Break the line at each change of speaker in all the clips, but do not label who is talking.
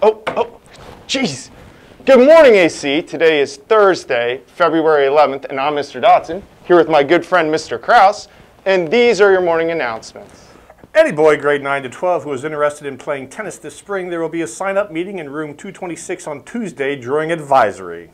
Oh, oh, jeez. Good morning, AC. Today is Thursday, February 11th, and I'm Mr. Dotson, here with my good friend, Mr. Kraus, and these are your morning announcements.
Any boy grade 9 to 12 who is interested in playing tennis this spring, there will be a sign-up meeting in room 226 on Tuesday during advisory.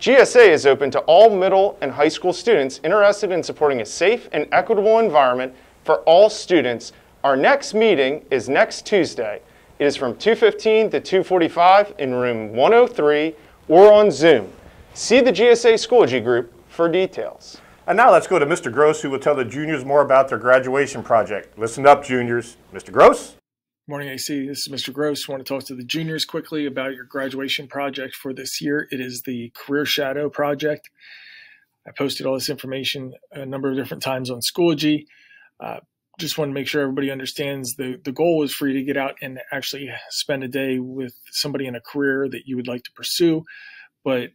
GSA is open to all middle and high school students interested in supporting a safe and equitable environment for all students. Our next meeting is next Tuesday. It is from 2.15 to 2.45 in room 103 or on Zoom. See the GSA Schoology group for details.
And now let's go to Mr. Gross, who will tell the juniors more about their graduation project. Listen up, juniors. Mr. Gross?
Morning, AC. This is Mr. Gross. I want to talk to the juniors quickly about your graduation project for this year. It is the Career Shadow Project. I posted all this information a number of different times on Schoology. Uh, just want to make sure everybody understands the, the goal is for you to get out and actually spend a day with somebody in a career that you would like to pursue. But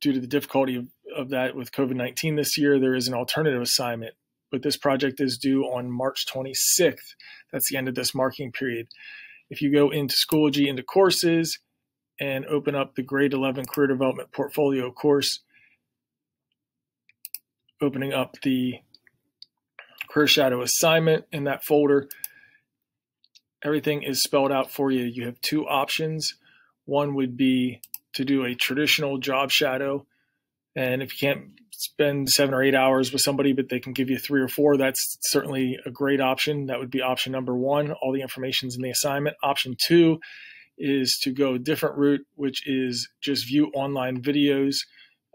due to the difficulty of, of that with COVID 19 this year, there is an alternative assignment. But this project is due on March 26th. That's the end of this marking period. If you go into Schoology into courses and open up the grade 11 career development portfolio course, opening up the Career Shadow assignment in that folder. Everything is spelled out for you. You have two options. One would be to do a traditional job shadow. And if you can't spend seven or eight hours with somebody, but they can give you three or four, that's certainly a great option. That would be option number one. All the information's in the assignment. Option two is to go a different route, which is just view online videos,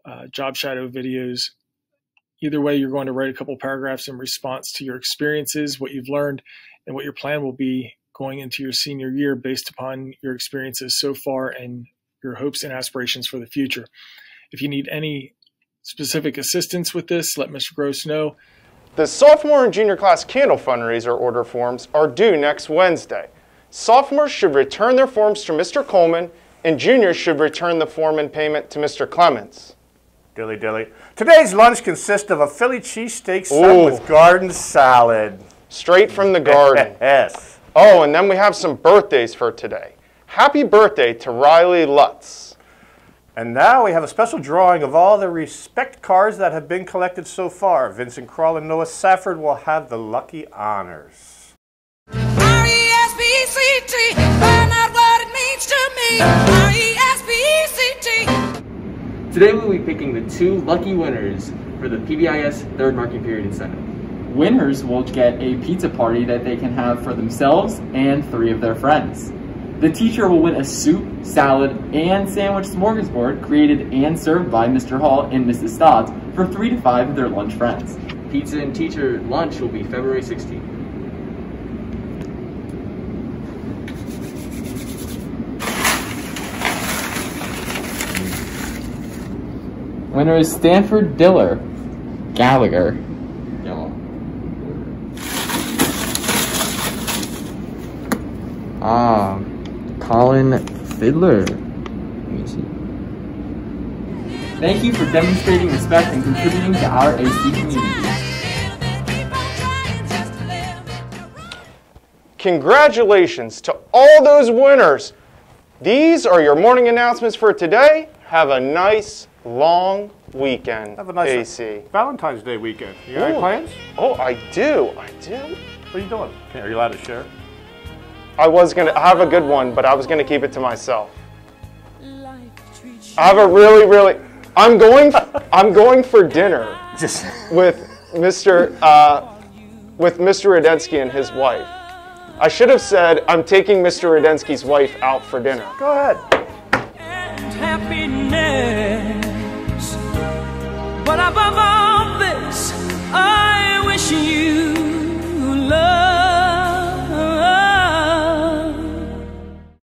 uh, job shadow videos Either way, you're going to write a couple paragraphs in response to your experiences, what you've learned, and what your plan will be going into your senior year based upon your experiences so far and your hopes and aspirations for the future. If you need any specific assistance with this, let Mr. Gross know.
The sophomore and junior class candle fundraiser order forms are due next Wednesday. Sophomores should return their forms to Mr. Coleman, and juniors should return the form and payment to Mr. Clements.
Dilly dilly. Today's lunch consists of a Philly cheesesteak sub with garden salad.
Straight from the garden.
yes.
Oh, and then we have some birthdays for today. Happy birthday to Riley Lutz.
And now we have a special drawing of all the respect cards that have been collected so far. Vincent Krull and Noah Safford will have the lucky honors. R-E-S-P-C-T, find out what it means to me.
Today we'll be picking the two lucky winners for the PBIS third marking period incentive. Winners will get a pizza party that they can have for themselves and three of their friends. The teacher will win a soup, salad, and sandwich smorgasbord created and served by Mr. Hall and Mrs. Stotts for three to five of their lunch friends. Pizza and teacher lunch will be February 16th. Winner is Stanford Diller. Gallagher. Yellow. Ah, Colin Fiddler. Thank you for demonstrating respect and contributing to our AC community.
Congratulations to all those winners. These are your morning announcements for today. Have a nice long weekend.
Have a nice
AC.
Valentine's Day weekend. You got Ooh. any plans?
Oh, I do. I do.
What are you doing? Are you allowed to share?
I was gonna I have a good one, but I was gonna keep it to myself. I have a really, really. I'm going. I'm going for dinner. Just with Mr. Uh, with Mr. Rudensky and his wife. I should have said I'm taking Mr. Rudensky's wife out for dinner.
Go ahead.
But above all